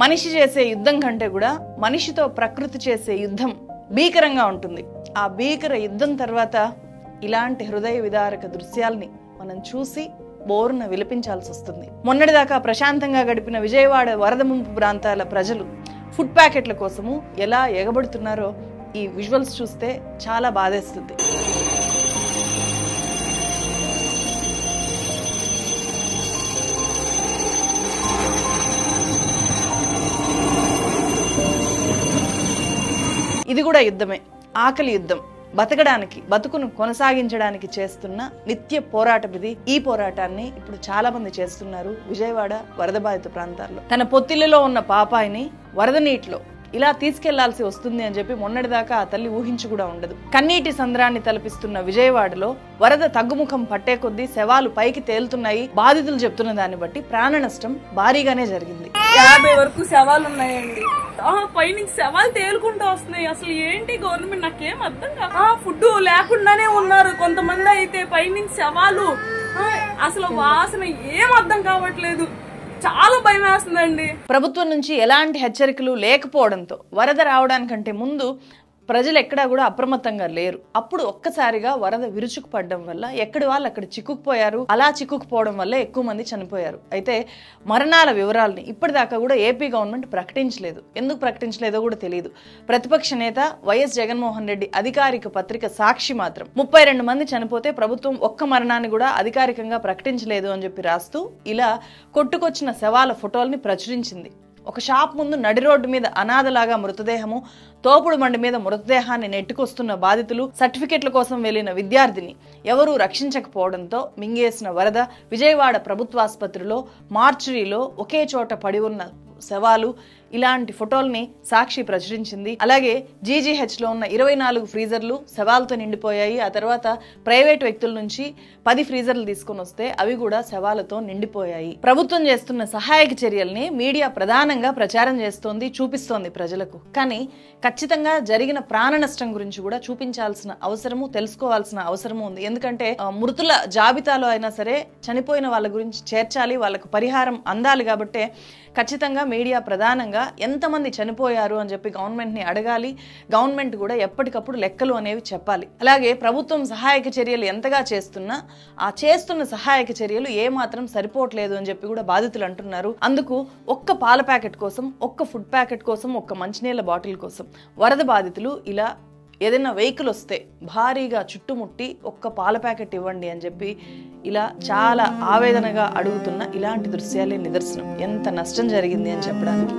మనిషి చేసే యుద్ధం కంటే కూడా మనిషితో ప్రకృతి చేసే యుద్ధం భీకరంగా ఉంటుంది. ఆ భీకర యుద్ధం తర్వాత ఇలాంటి హృదయ విదారక దృశ్యాల్ని మనం చూసి బోరున విలపించాల్సి వస్తుంది. మొన్నటిదాకా ప్రశాంతంగా గడిపిన విజయవాడ వరద ముంపు ప్రాంతాల ప్రజలు ఫుడ్ ప్యాకెట్ల కోసము ఎలా ఎగబడుతున్నారో ఈ విజువల్స్ చూస్తే చాలా బాధేస్తుంది. ఇది కూడా యుద్ధమే. ఆకలి యుద్ధం. బతకడానికి బతుకును కొనసాగించడానికి చేస్తున్న నిత్య పోరాటం ఇది ఈ పోరాటాన్ని ఇప్పుడు చాలా మంది చేస్తున్నారు విజయవాడ వరద బాధిత ప్రాంతాల్లో. తన పొత్తిళ్ళలో ఉన్న పాపాయిని వరద నీటిలో ఇలా తీసుకెళ్ళాల్సి వస్తుంది అని చెప్పి మొన్నటిదాకా ఆ తల్లి ఊహించి కూడా ఉండదు. కన్నీటి సంద్రాన్ని తలపిస్తున్న విజయవాడలో వరద తగ్గుముఖం పట్టే కొద్దీ శవాలు పైకి తేలుతున్నాయి బాధితులు చెప్తున్న దాన్ని బట్టి ప్రాణ నష్టం భారీగానే జరిగింది. యాభై వరకు శవాలు ఉన్నాయండి. పై పైనుంచి శవాలు తేలుకుంటూ వస్తున్నాయి. అసలు ఏంటి గవర్నమెంట్? నాకేం అర్థం కాదు ఆ ఫుడ్ లేకుండానే ఉన్నారు కొంతమంది అయితే. పైనుంచి శవాలు. అసలు వాసన ఏం అర్థం కావట్లేదు. చాలా భయం వేస్తుందండి. ప్రభుత్వం నుంచి ఎలాంటి హెచ్చరికలు లేకపోవడంతో వరద రావడానికంటే ముందు ప్రజలు ఎక్కడా కూడా అప్రమత్తంగా లేరు. అప్పుడు ఒక్కసారిగా వరద విరుచుకుపడడం వల్ల ఎక్కడి వాళ్ళు అక్కడ చిక్కుకుపోయారు? అలా చిక్కుకుపోవడం వల్ల ఎక్కువ మంది చనిపోయారు. అయితే మరణాల వివరాలని ఇప్పటిదాకా కూడా ఏపీ గవర్నమెంట్ ప్రకటించలేదు. ఎందుకు ప్రకటించలేదో కూడా తెలియదు ప్రతిపక్ష నేత వైఎస్ జగన్మోహన్ రెడ్డి అధికారిక పత్రిక సాక్షి మాత్రం ముప్పై రెండు మంది చనిపోతే ప్రభుత్వం ఒక్క మరణాన్ని కూడా అధికారికంగా ప్రకటించలేదు అని చెప్పి రాస్తూ ఇలా కొట్టుకొచ్చిన శవాల ఫోటోల్ని ప్రచురించింది. ఒక షాప్ ముందు నడి రోడ్డు మీద అనాథలాగా మృతదేహము తోపుడు మండి మీద మృతదేహాన్ని నెట్టుకొస్తున్న బాధితులు సర్టిఫికెట్ల కోసం వెళ్ళిన విద్యార్థిని ఎవరూ రక్షించకపోవడంతో మింగేసిన వరద విజయవాడ ప్రభుత్వాసుపత్రిలో మార్చురీలో ఒకే చోట పడి ఉన్న శవాలు ఇలాంటి ఫోటోల్ని సాక్షి ప్రచురించింది. అలాగే జీజీహెచ్లో ఉన్న ఇరవై నాలుగు ఫ్రీజర్లు శవాలతో నిండిపోయాయి. ఆ తర్వాత ప్రైవేట్ వ్యక్తుల నుంచి పది ఫ్రీజర్లు తీసుకొని వస్తే అవి కూడా శవాలతో నిండిపోయాయి. ప్రభుత్వం చేస్తున్న సహాయక చర్యల్ని మీడియా ప్రధానంగా ప్రచారం చేస్తోంది చూపిస్తోంది ప్రజలకు. కానీ ఖచ్చితంగా జరిగిన ప్రాణ నష్టం గురించి కూడా చూపించాల్సిన అవసరము తెలుసుకోవాల్సిన అవసరము ఉంది. ఎందుకంటే మృతుల జాబితాలో అయినా సరే చనిపోయిన వాళ్ళ గురించి చేర్చాలి వాళ్ళకు పరిహారం అందాలి కాబట్టే ఖచ్చితంగా మీడియా ప్రధానంగా ఎంతమంది చనిపోయారు అని చెప్పి గవర్నమెంట్ని అడగాలి. గవర్నమెంట్ కూడా ఎప్పటికప్పుడు లెక్కలు అనేవి చెప్పాలి. అలాగే ప్రభుత్వం సహాయక చర్యలు ఎంతగా చేస్తున్నా ఆ చేస్తున్న సహాయక చర్యలు ఏ మాత్రం సరిపోవట్లేదు అని చెప్పి కూడా బాధితులు అంటున్నారు. అందుకు ఒక్క పాల ప్యాకెట్ కోసం ఒక్క ఫుడ్ ప్యాకెట్ కోసం ఒక్క మంచినీళ్ళ బాటిల్ కోసం వరద బాధితులు ఇలా ఏదైనా వెహికల్ వస్తే భారీగా చుట్టుముట్టి ఒక్క పాల ప్యాకెట్ ఇవ్వండి అని చెప్పి ఇలా చాలా ఆవేదనగా అడుగుతున్న ఇలాంటి దృశ్యాలే నిదర్శనం ఎంత నష్టం జరిగింది అని చెప్పడానికి